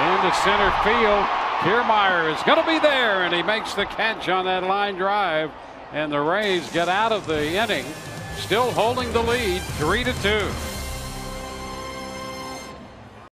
into center field. Kiermaier is going to be there, and he makes the catch on that line drive. And the Rays get out of the inning, still holding the lead, three to two.